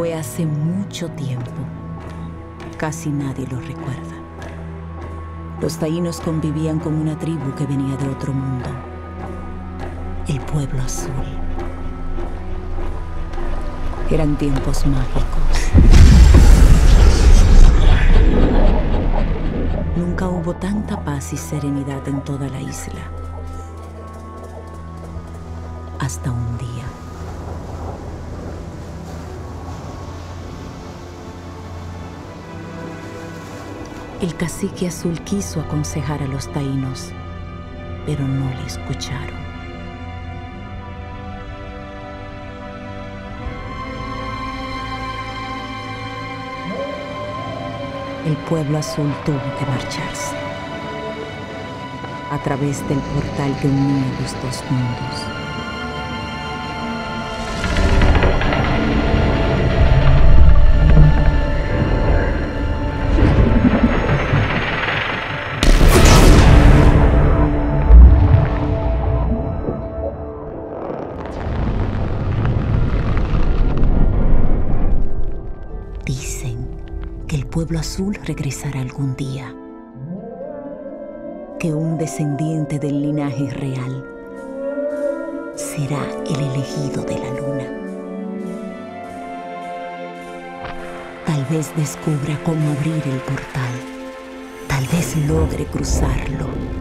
Fue hace mucho tiempo. Casi nadie lo recuerda. Los taínos convivían con una tribu que venía de otro mundo. El pueblo azul. Eran tiempos mágicos. Nunca hubo tanta paz y serenidad en toda la isla. Hasta un día. El cacique azul quiso aconsejar a los taínos, pero no le escucharon. El pueblo azul tuvo que marcharse a través del portal que unía los dos mundos. Azul regresará algún día. Que un descendiente del linaje real será el elegido de la luna. Tal vez descubra cómo abrir el portal. Tal vez logre cruzarlo.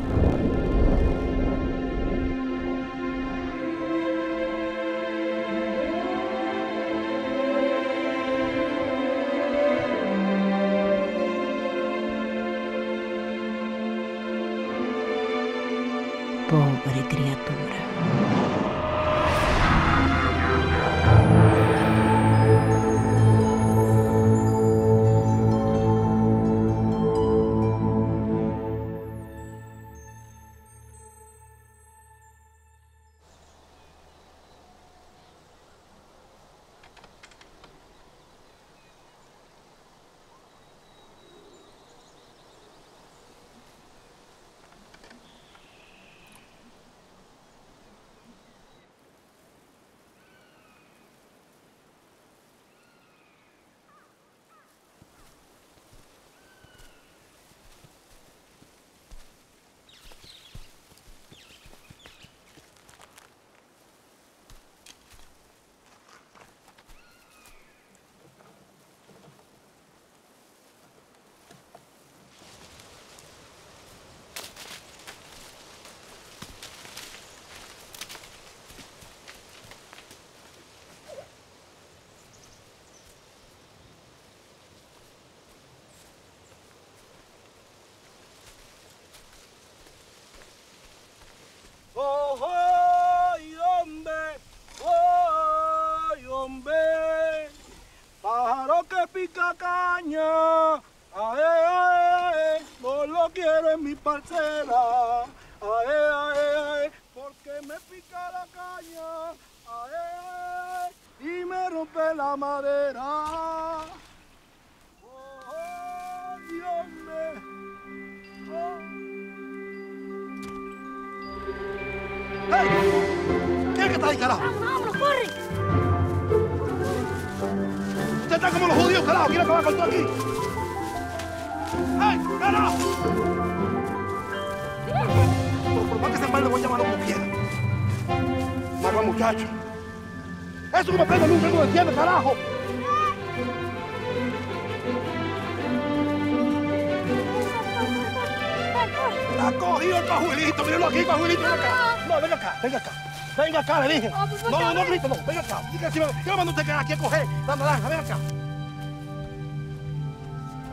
Acá, le dije. No, no grito, no, venga acá. Diga si me, ¿Qué me manda usted aquí a coger la naranja? Ven acá.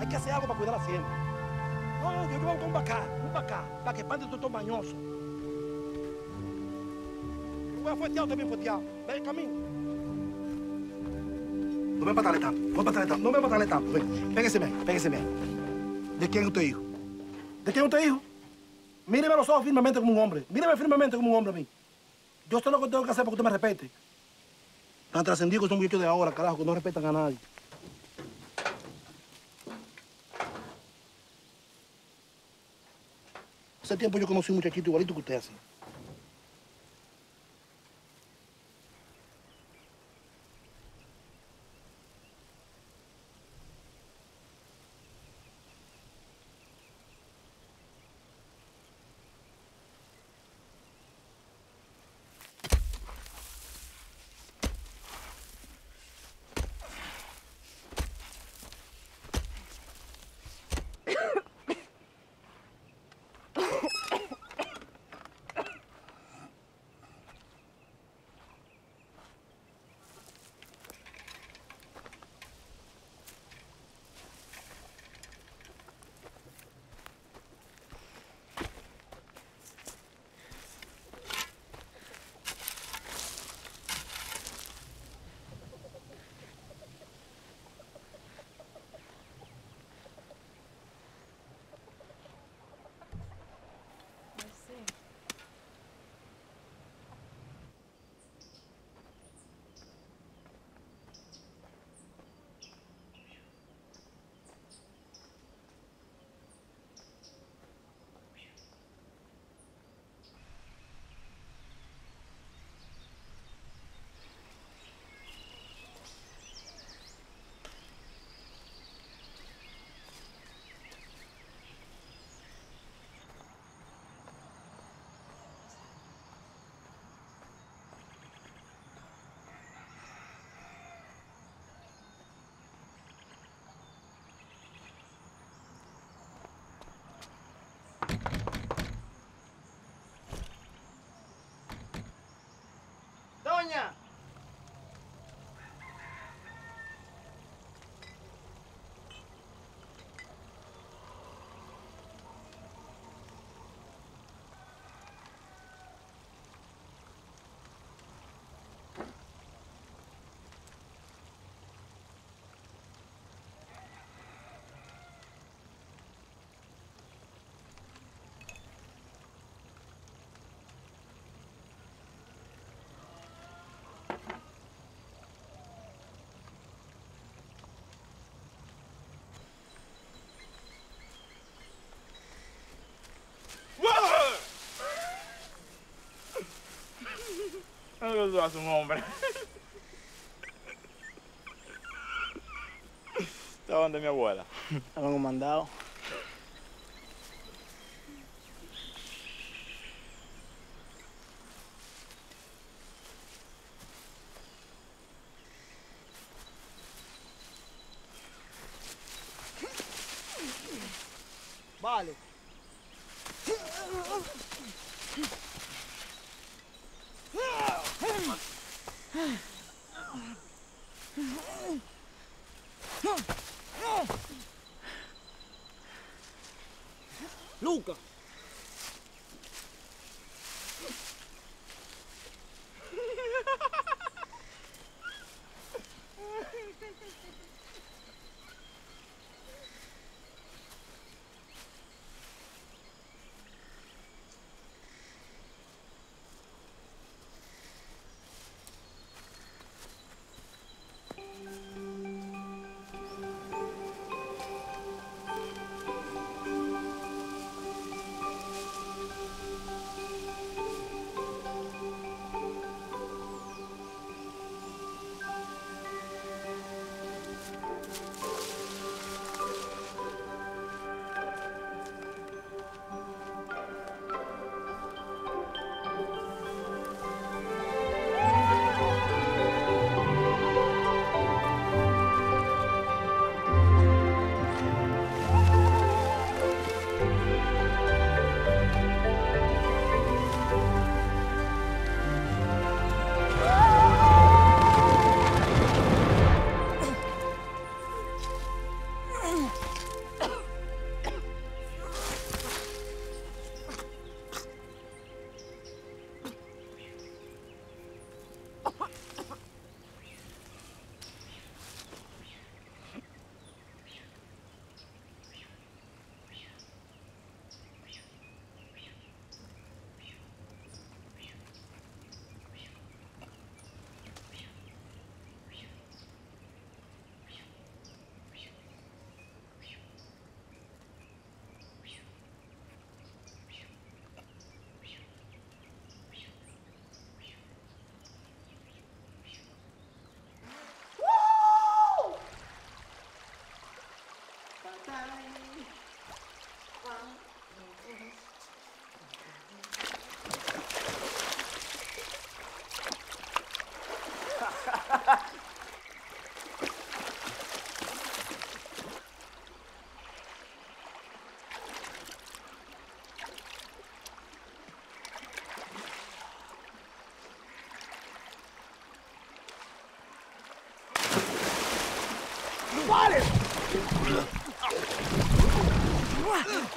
Hay que hacer algo para cuidar la hacienda. No, no, yo voy con un bacá, un bacá, para que espante todo mañoso. Yo voy a fueteado también fueteado. Ven, camino. No me patale tanto, no me patale tanto, no me patale tanto. Ven, pégese bien, pégese bien. ¿De quién es usted hijo? ¿De quién es usted hijo? Míreme a los ojos firmemente como un hombre. Míreme firmemente como un hombre a mí. Yo sé lo que tengo que hacer para que usted me respete. Tan trascendidos que son muchachos de ahora, carajo, que no respetan a nadie. Hace tiempo yo conocí un muchachito igualito que usted así. No lo hace un hombre. Estaba donde mi abuela. Estaban un mandado. One, two, three. 우!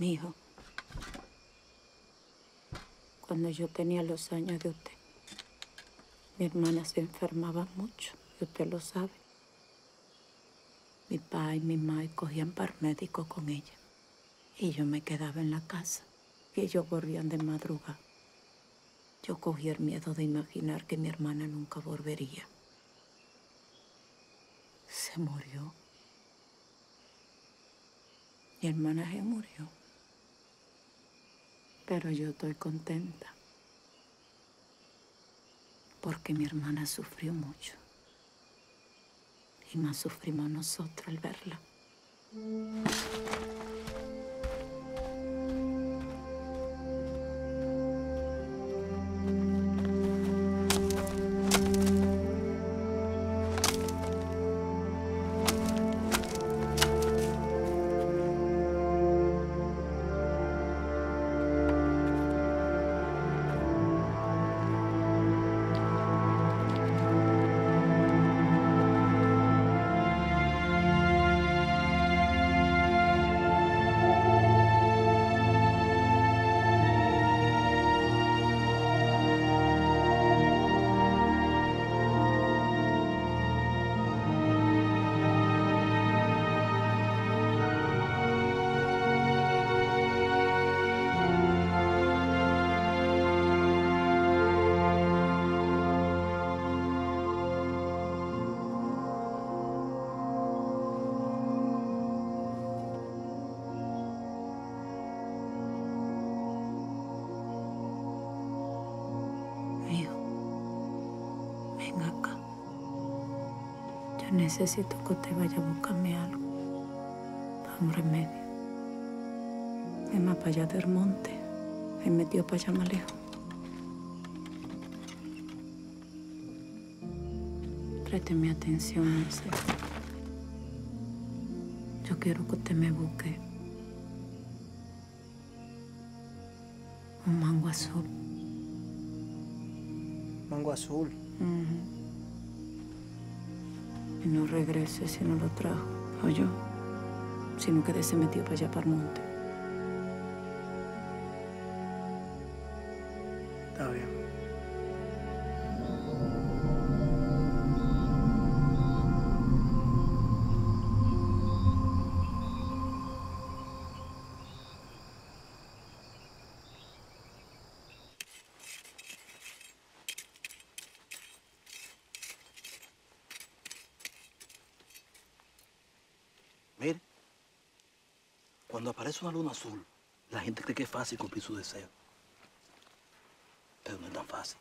Mi hijo, cuando yo tenía los años de usted, mi hermana se enfermaba mucho, y usted lo sabe. Mi papá y mi mamá cogían par médico con ella. Y yo me quedaba en la casa. Y ellos volvían de madrugada. Yo cogí el miedo de imaginar que mi hermana nunca volvería. Se murió. Mi hermana se murió. Pero yo estoy contenta. Porque mi hermana sufrió mucho. Y más sufrimos nosotros al verla. Necesito que usted vaya a buscarme algo. Para un remedio. Es más para allá del monte. Me metió para allá más lejos. Présteme atención, Marcelo. Yo quiero que usted me busque un mango azul. Mango azul. Ujú. Y no regrese si no lo trajo, o yo, sino que se metió para allá para el monte. Una luna azul, la gente cree que es fácil cumplir su deseo. Pero no es tan fácil.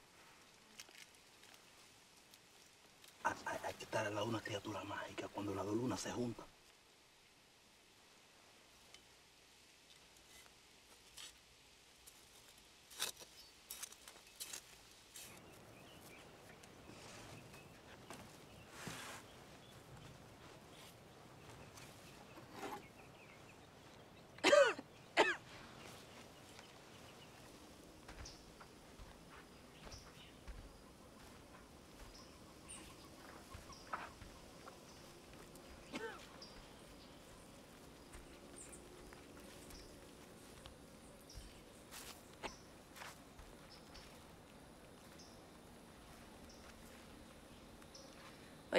Hay, que estar lado de una criatura mágica cuando las dos lunas se juntan.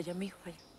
Vaya, mijo, vaya.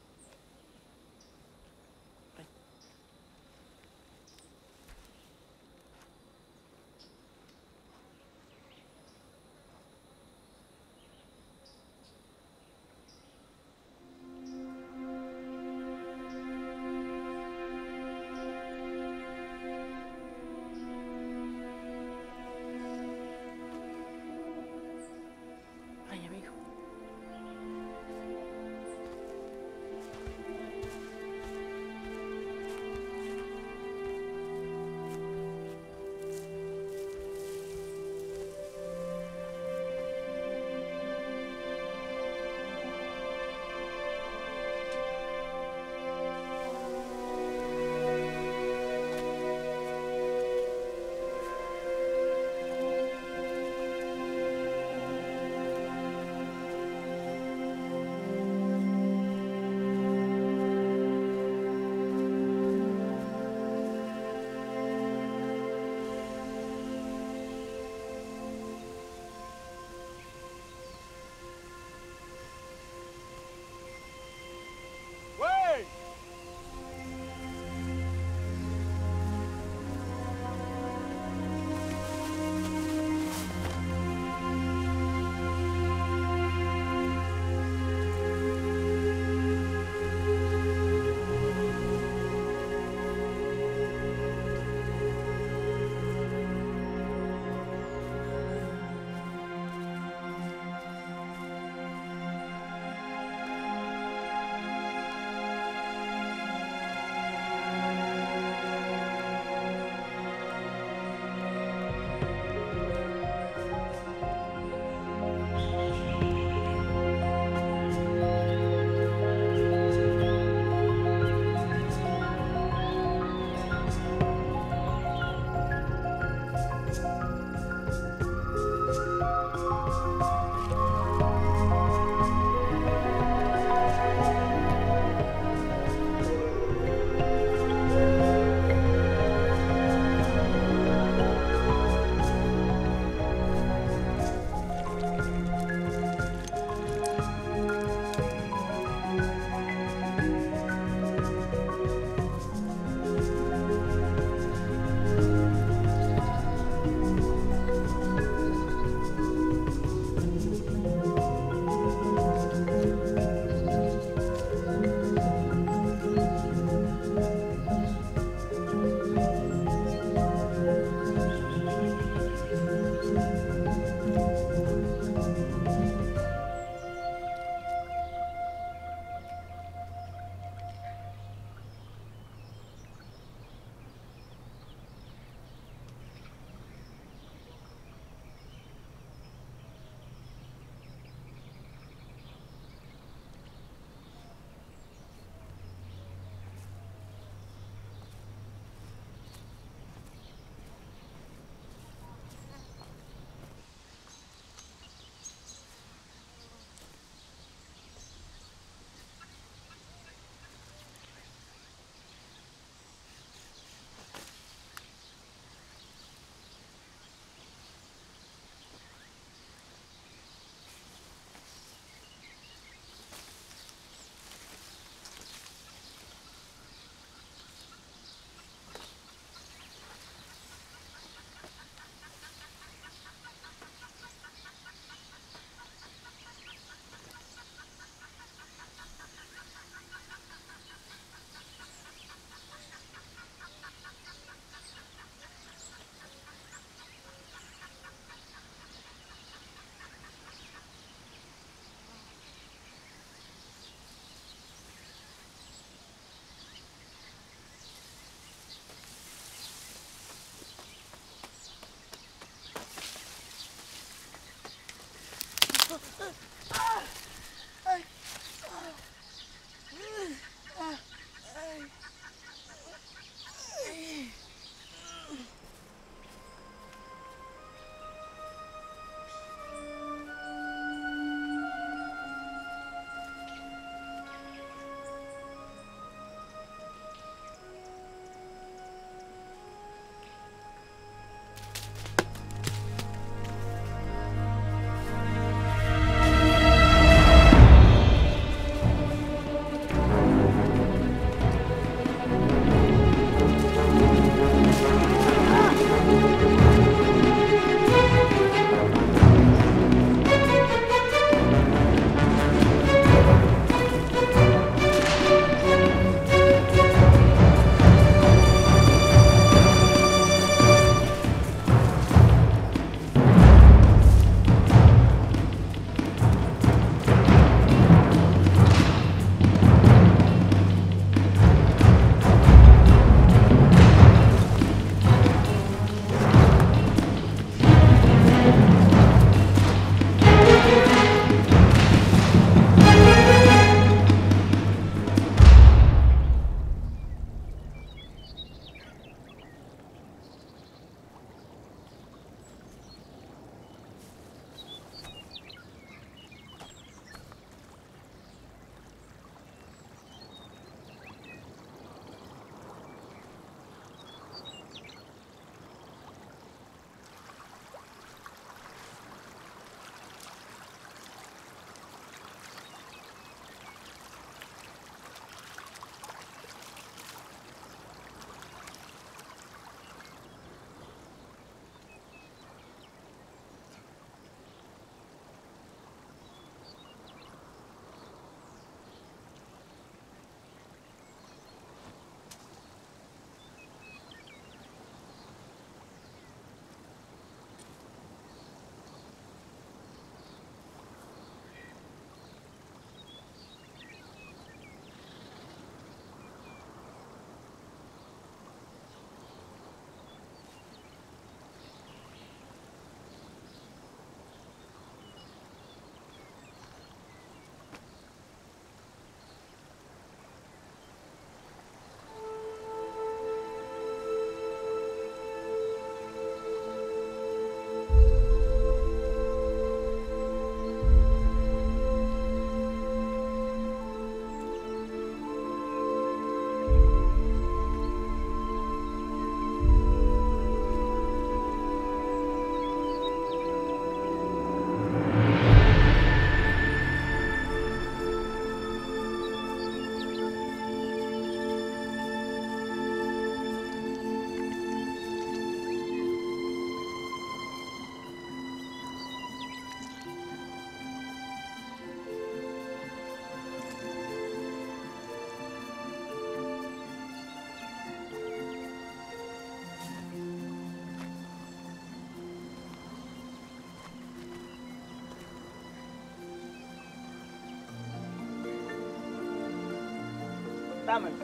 Dámelo.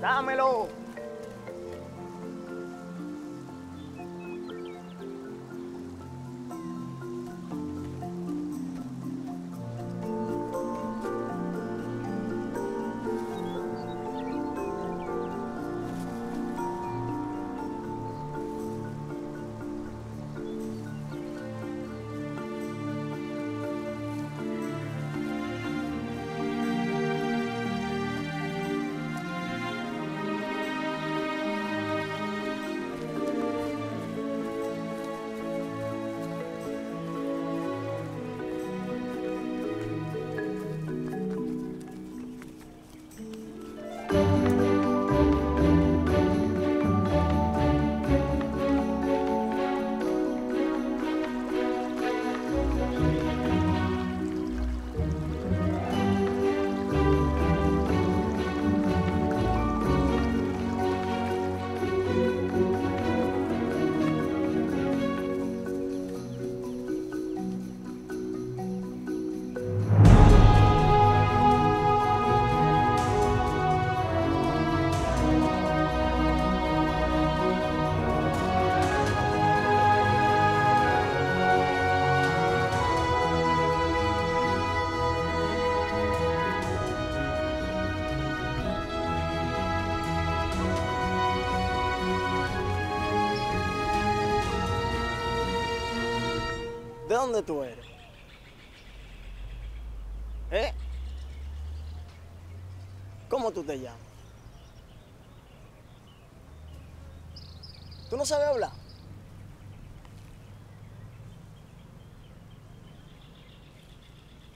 Dámelo. Dónde tú eres? ¿Eh? ¿Cómo tú te llamas? ¿Tú no sabes hablar?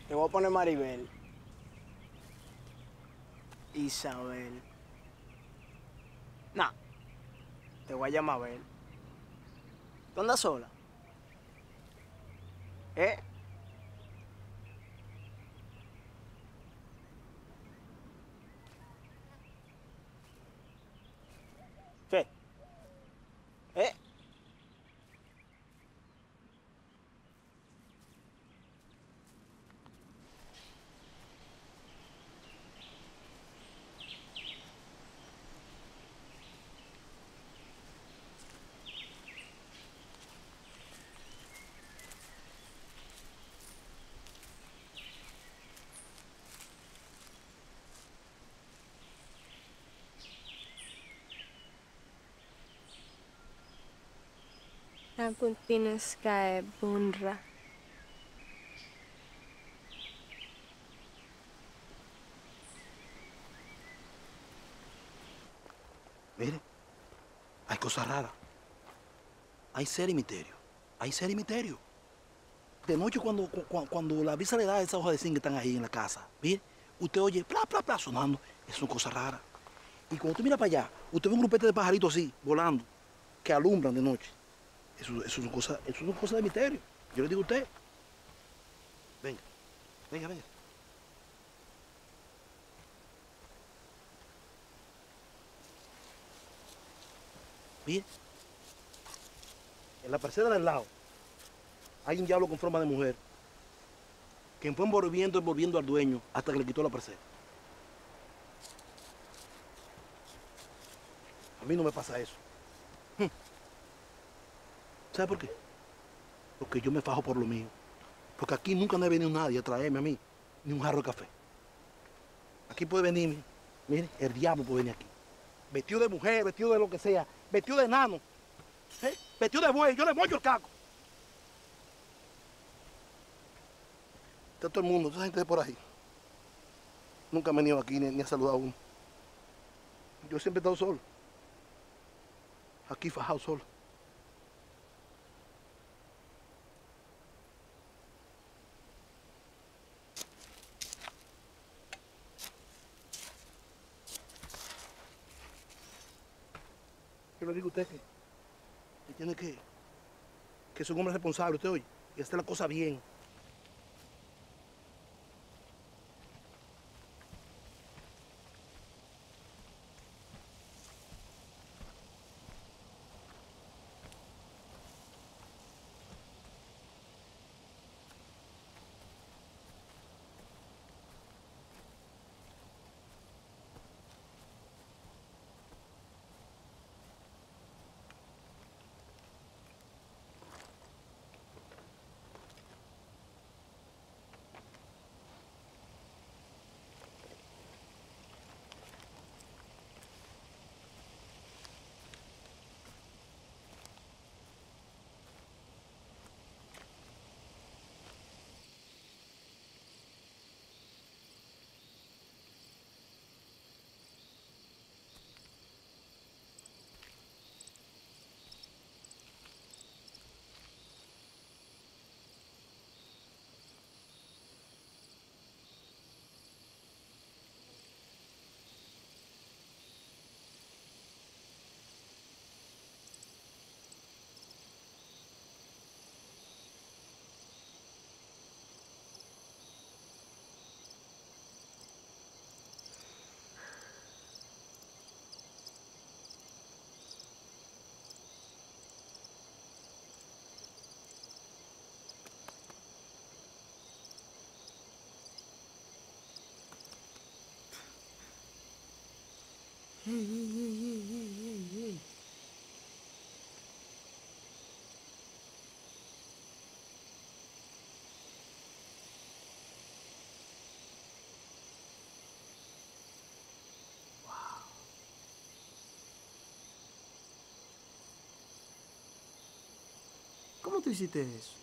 Te voy a poner Maribel. Isabel. Nah. Te voy a llamar Abel. ¿Tú andas sola? ¿Eh? ¿Qué? ¿Eh? Napuntinascae bunra. Mire, hay cosas raras. Hay misterio. Hay misterio. De noche cuando, cu- cuando la visa le da esa hoja de zinc que están ahí en la casa, mire, usted oye pla, pla, pla sonando. Eso son cosas raras. Y cuando usted mira para allá, usted ve un grupete de pajaritos así, volando, que alumbran de noche. Eso, eso, son, cosas, eso son cosas de misterio. Yo le digo a usted. Venga, venga, venga. Mire, en la parcela del lado hay un diablo con forma de mujer que fue envolviendo, envolviendo al dueño hasta que le quitó la parcela. A mí no me pasa eso. Hmm. ¿Sabe por qué? Porque yo me fajo por lo mío. Porque aquí nunca no ha venido nadie a traerme a mí ni un jarro de café. Aquí puede venir, mire, el diablo puede venir aquí. Vestido de mujer, vestido de lo que sea, vestido de enano, ¿eh? vestido de buey, yo le mocho el caco. Está todo el mundo, toda gente de por ahí. Nunca han venido aquí ni, ni ha saludado a uno. Yo siempre he estado solo. Aquí fajado solo. Le digo a usted que, tiene que, que es un hombre responsable, usted oye, y hacer la cosa bien. Ey, ey, ey. ¿Cómo tú hiciste eso?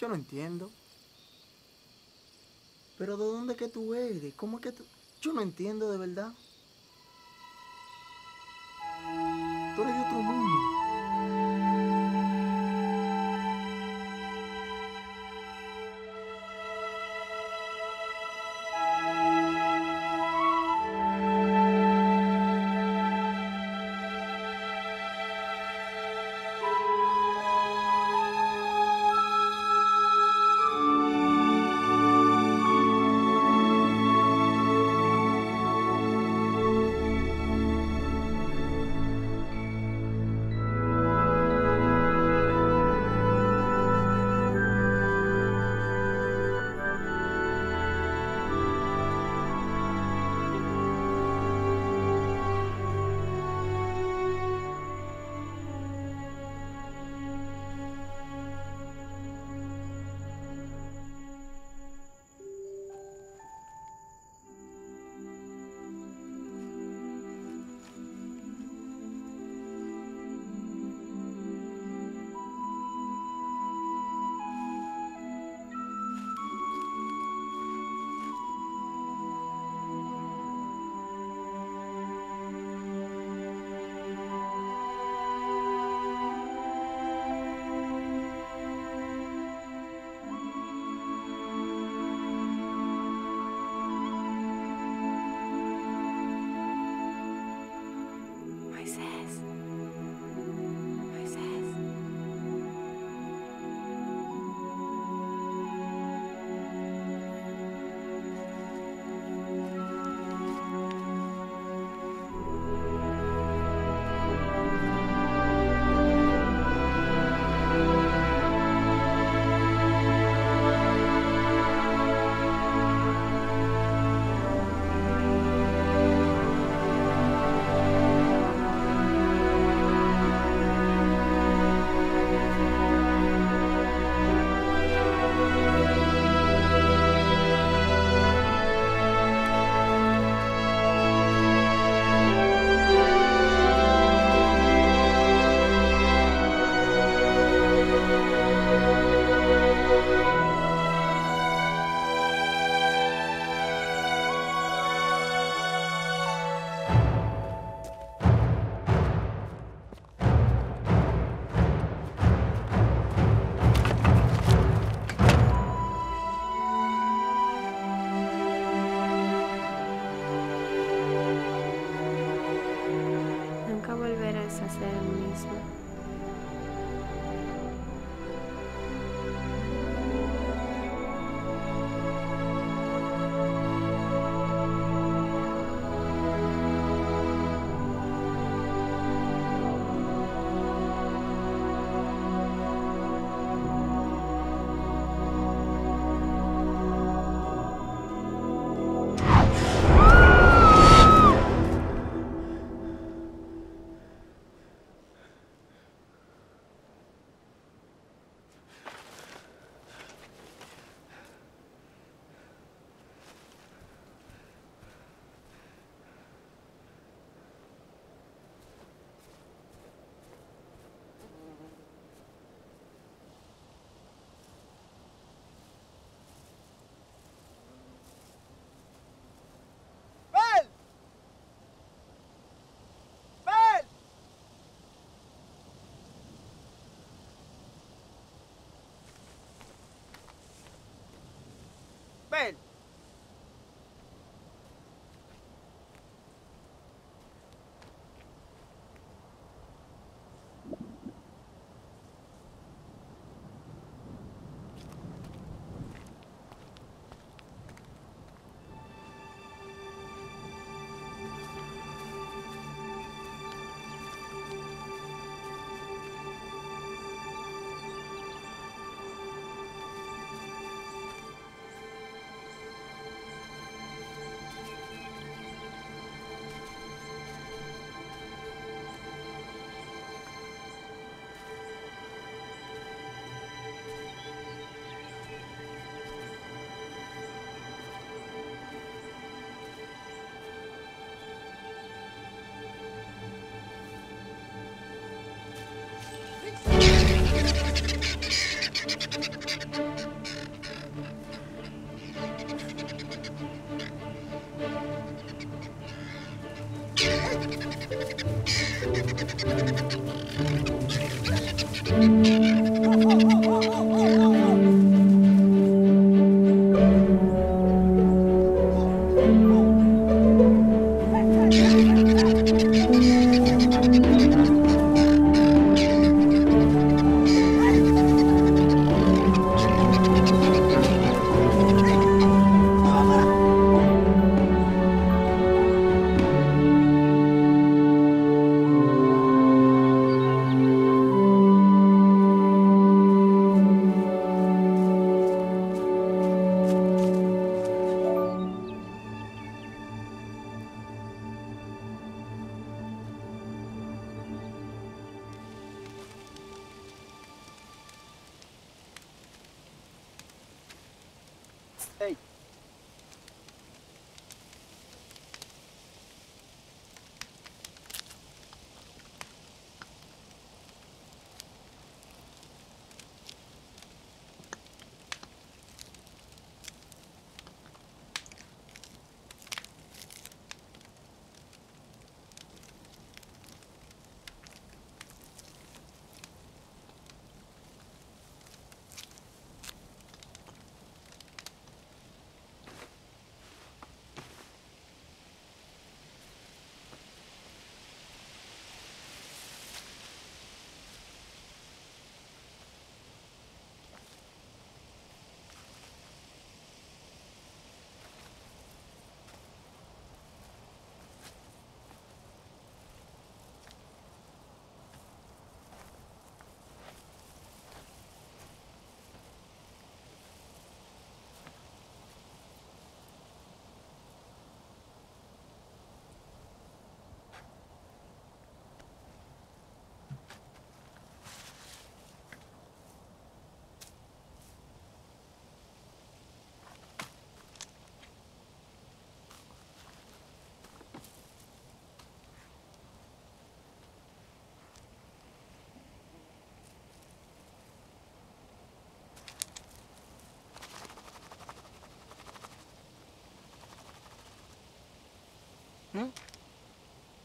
Yo no entiendo. Pero ¿de dónde que tú eres? ¿Cómo es que tú...? Yo no entiendo de verdad. Tú eres de otro mundo.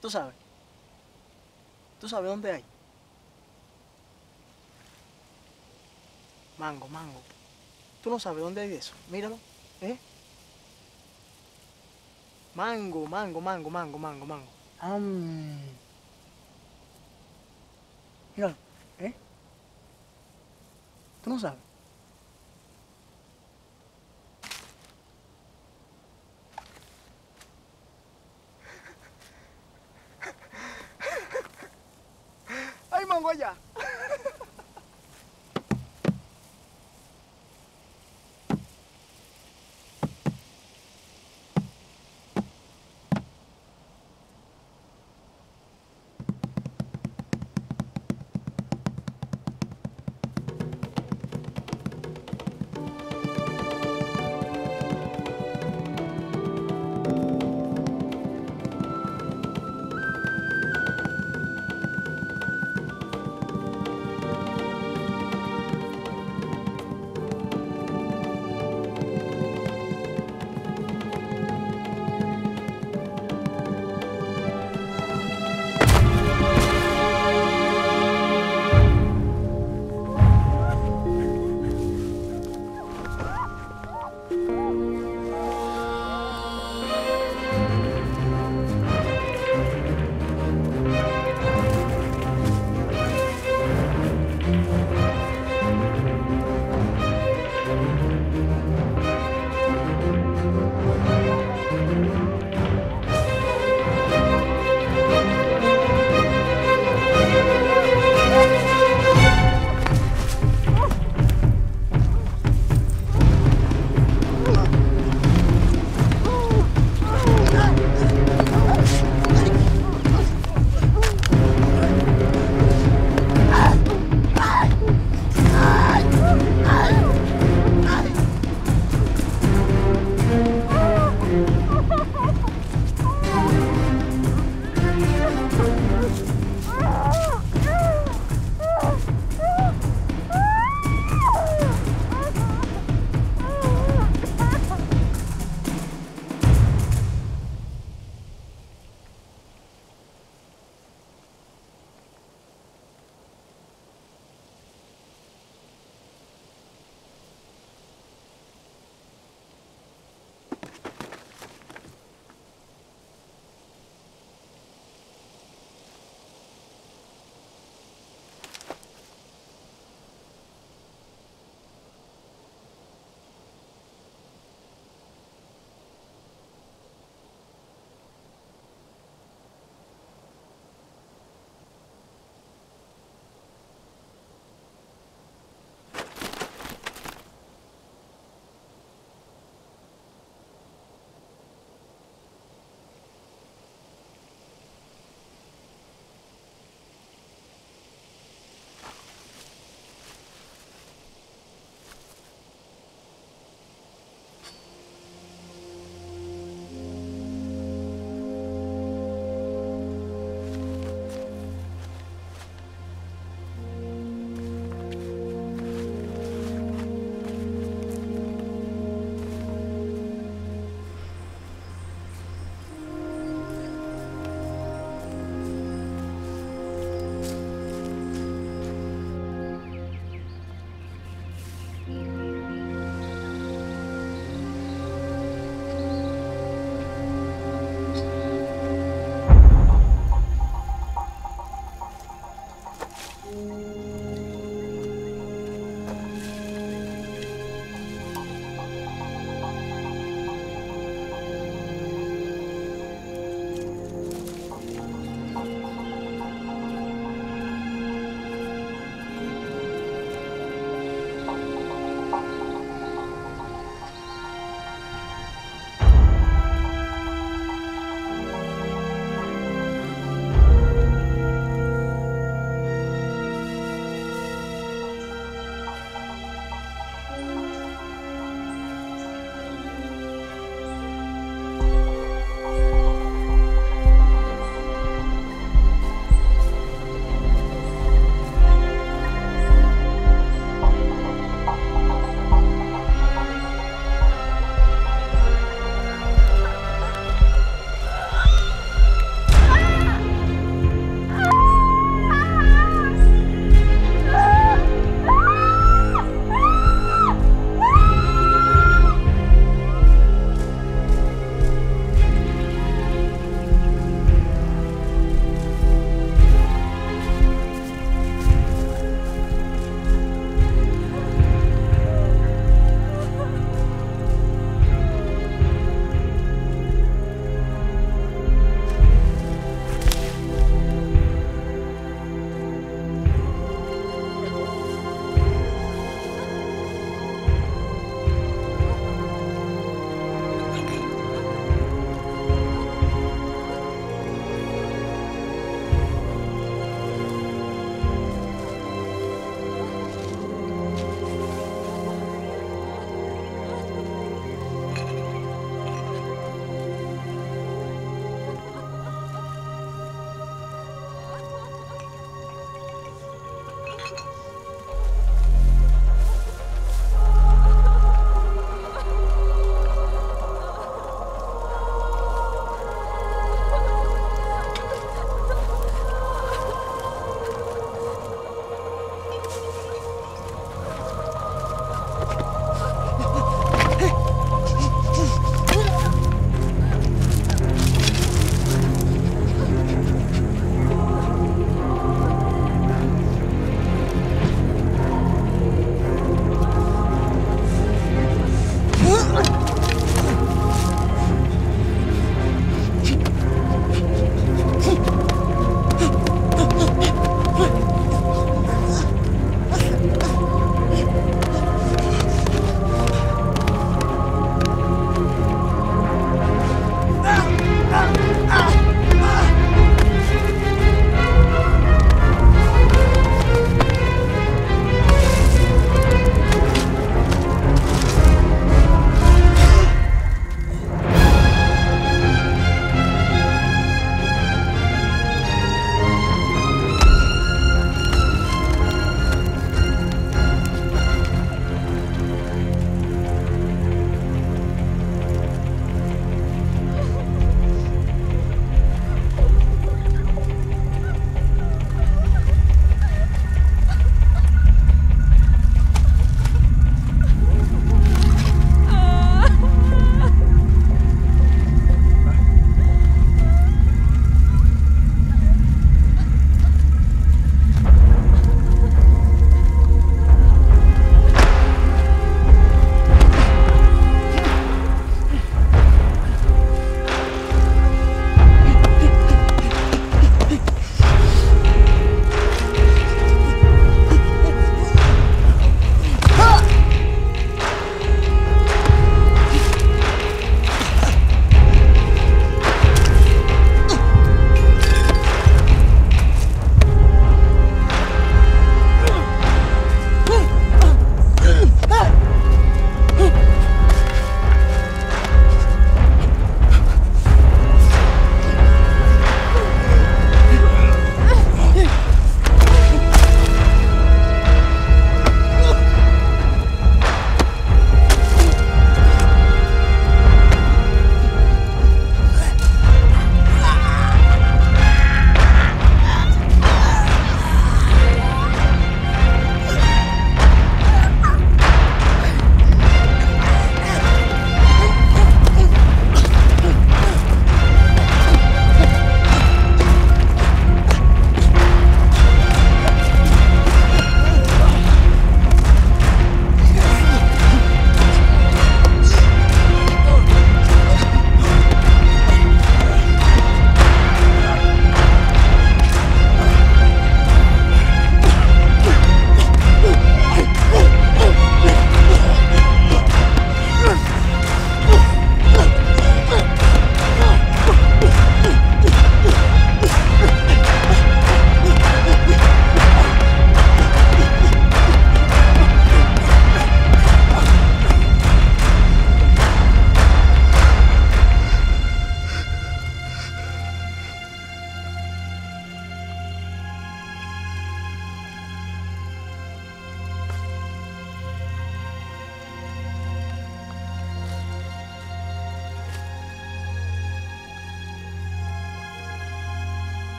¿Tú sabes? ¿Tú sabes dónde hay? Mango, mango. ¿Tú no sabes dónde hay eso? Míralo, ¿eh? Mango, mango, mango, mango, mango, mango. Am. Míralo, ¿eh? ¿Tú no sabes?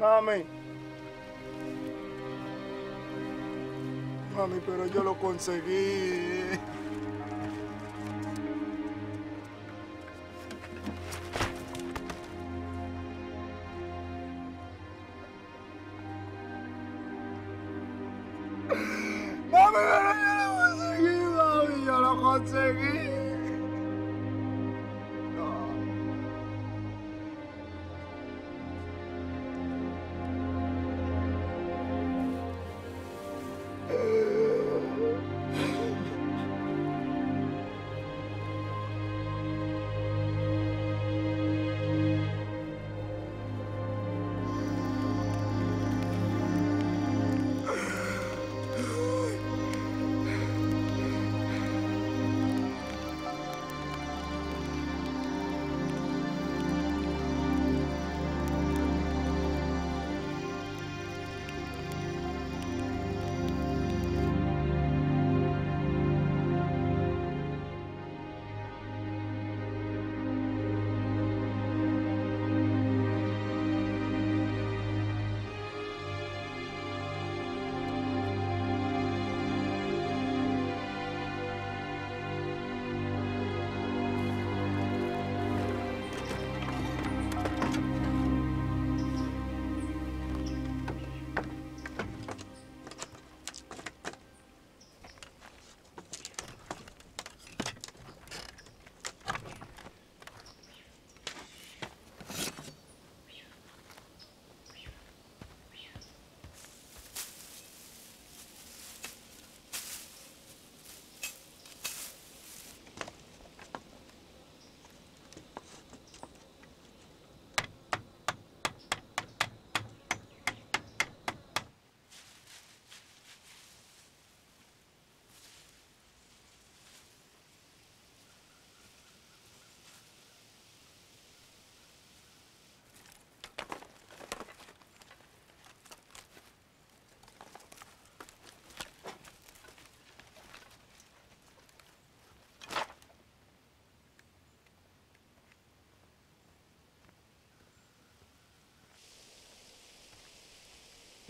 Mami. Mami, pero yo lo conseguí. Mami, pero yo lo conseguí, mami, yo lo conseguí.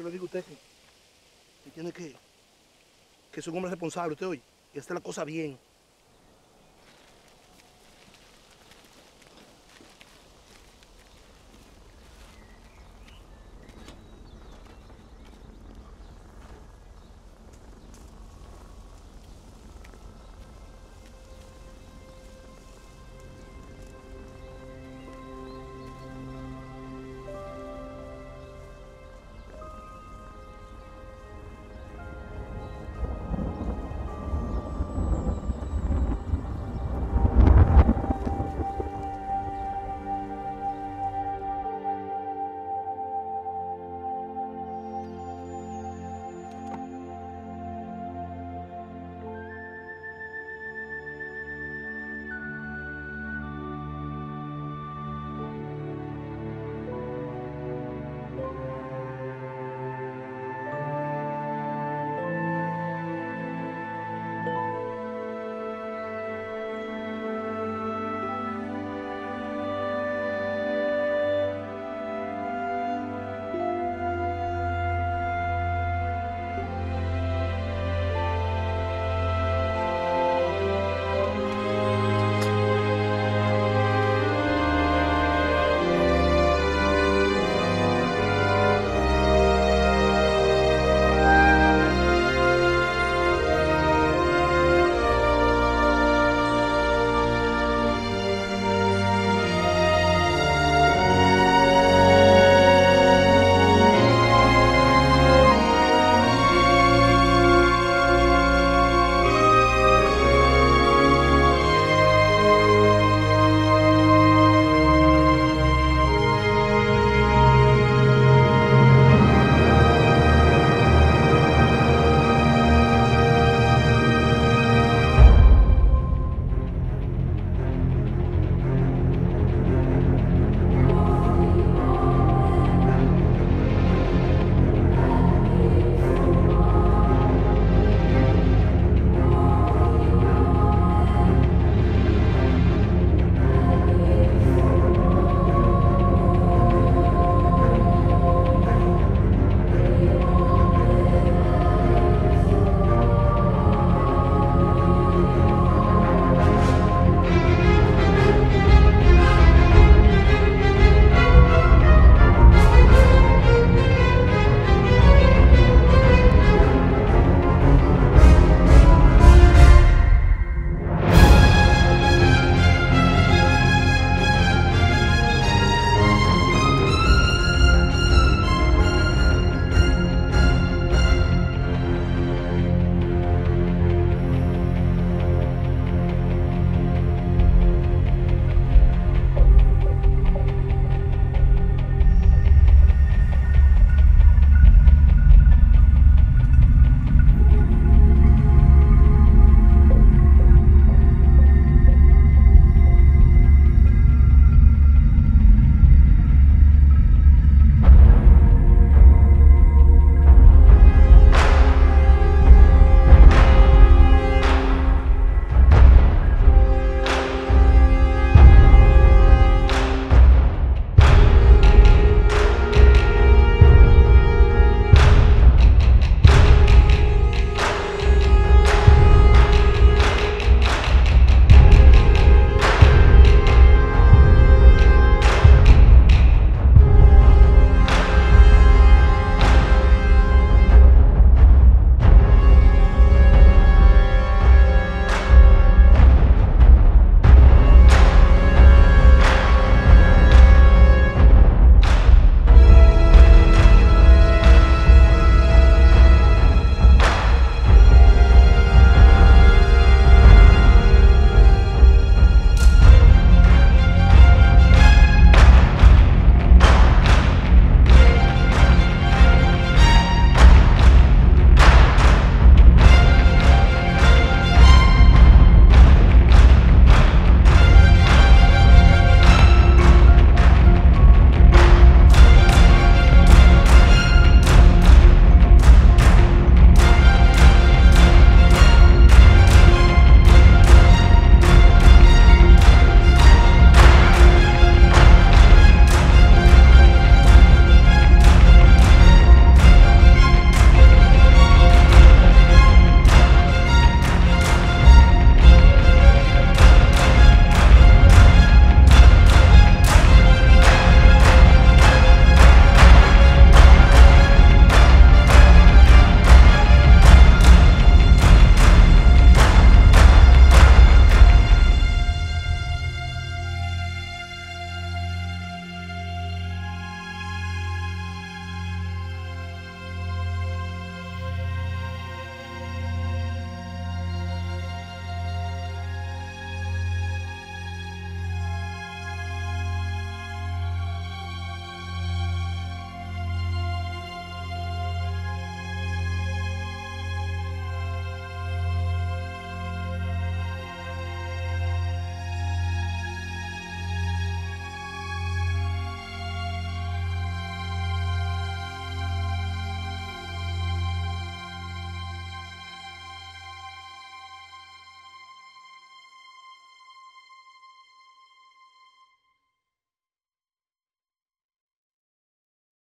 Yo le digo a usted que, que tiene que, que es un hombre responsable, usted oye, y hacer la cosa bien.